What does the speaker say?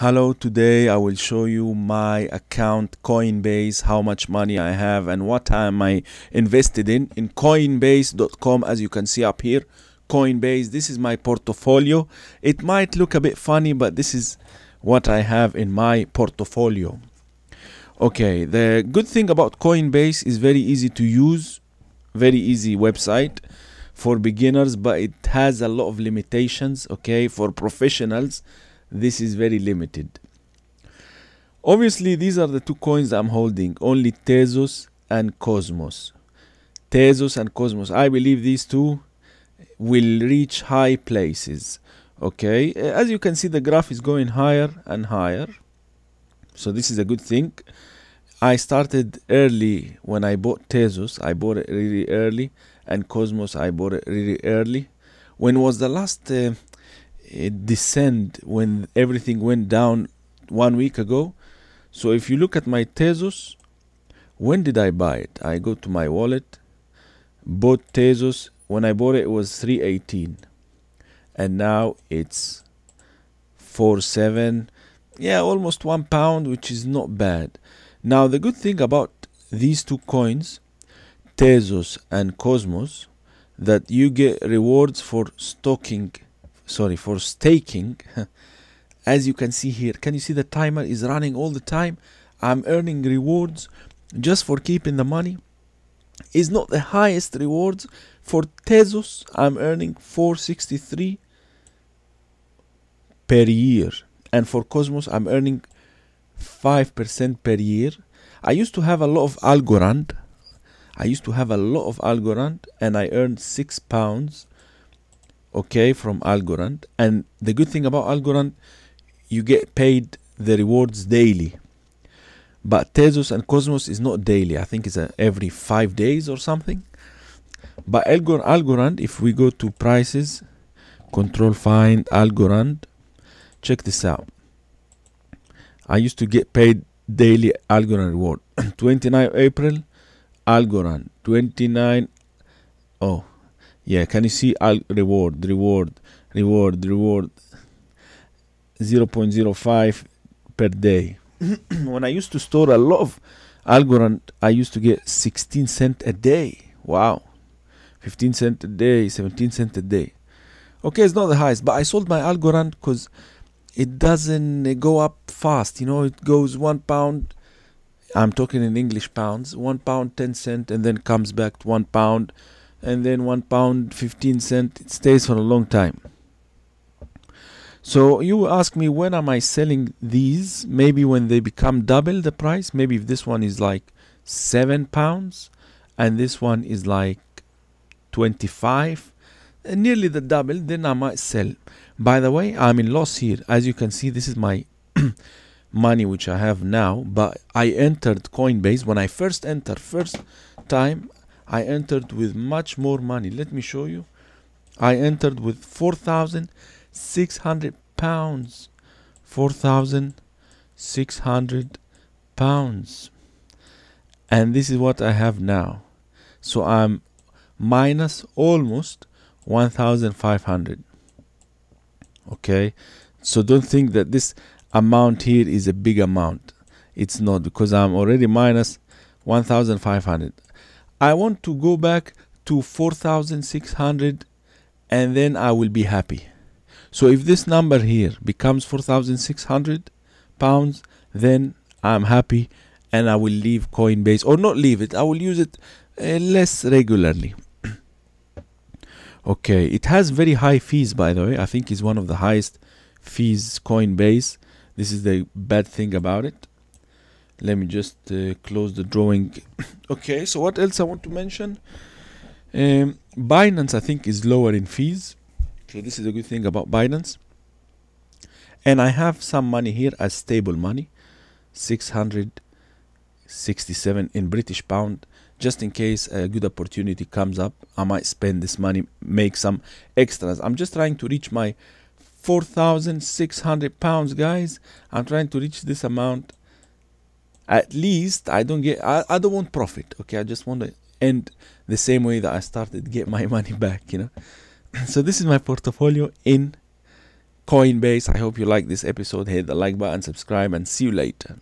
Hello, today I will show you my account Coinbase, how much money I have and what am I invested in in coinbase.com as you can see up here. Coinbase, this is my portfolio. It might look a bit funny, but this is what I have in my portfolio. Okay, the good thing about Coinbase is very easy to use, very easy website for beginners, but it has a lot of limitations, okay, for professionals this is very limited. Obviously, these are the two coins I'm holding only Tezos and Cosmos. Tezos and Cosmos. I believe these two will reach high places. Okay, as you can see, the graph is going higher and higher. So, this is a good thing. I started early when I bought Tezos, I bought it really early, and Cosmos, I bought it really early. When was the last uh, descend when everything went down one week ago. So if you look at my Tezos, when did I buy it? I go to my wallet, bought Tezos. When I bought it, it was 318, and now it's 47. Yeah, almost one pound, which is not bad. Now the good thing about these two coins, Tezos and Cosmos, that you get rewards for stocking sorry for staking as you can see here. Can you see the timer is running all the time? I'm earning rewards just for keeping the money. Is not the highest rewards. For Tezos I'm earning 463 per year. And for Cosmos I'm earning 5% per year. I used to have a lot of Algorand. I used to have a lot of Algorand and I earned 6 pounds okay from Algorand and the good thing about Algorand you get paid the rewards daily. But Tezos and Cosmos is not daily. I think it's a, every five days or something. But Algor Algorand if we go to prices control find Algorand check this out. I used to get paid daily Algorand reward. 29 April Algorand 29 oh yeah can you see al reward reward reward reward? 0.05 per day. When i used to store a lot of algorand i used to get 16 cent a day. Wow. 15 cent a day 17 cent a day. Okay it's not the highest but i sold my algorand because it doesn't go up fast you know it goes one pound i'm talking in english pounds one pound 10 cent and then comes back to one pound and then one pound 15 cent it stays for a long time. So you ask me when am i selling these? Maybe when they become double the price. Maybe if this one is like 7 pounds and this one is like 25 uh, nearly the double then i might sell. By the way i'm in loss here. As you can see this is my money which i have now but i entered coinbase. When i first entered first time I entered with much more money. Let me show you. I entered with 4,600 pounds. 4,600 pounds. And this is what I have now. So I'm minus almost 1,500. Okay. So don't think that this amount here is a big amount. It's not because I'm already minus 1,500. I want to go back to 4600 and then I will be happy. So if this number here becomes 4600 pounds, then I'm happy and I will leave Coinbase or not leave it. I will use it uh, less regularly. okay, it has very high fees by the way. I think it's one of the highest fees Coinbase. This is the bad thing about it let me just uh, close the drawing. Okay so what else i want to mention? Um, binance i think is lower in fees. So this is a good thing about binance. And i have some money here as stable money 667 in british pound. Just in case a good opportunity comes up i might spend this money make some extras. I'm just trying to reach my 4600 pounds guys. I'm trying to reach this amount at least I don't get I, I don't want profit. Okay, I just want to end the same way that I started, get my money back, you know. so this is my portfolio in Coinbase. I hope you like this episode. Hit the like button, subscribe, and see you later.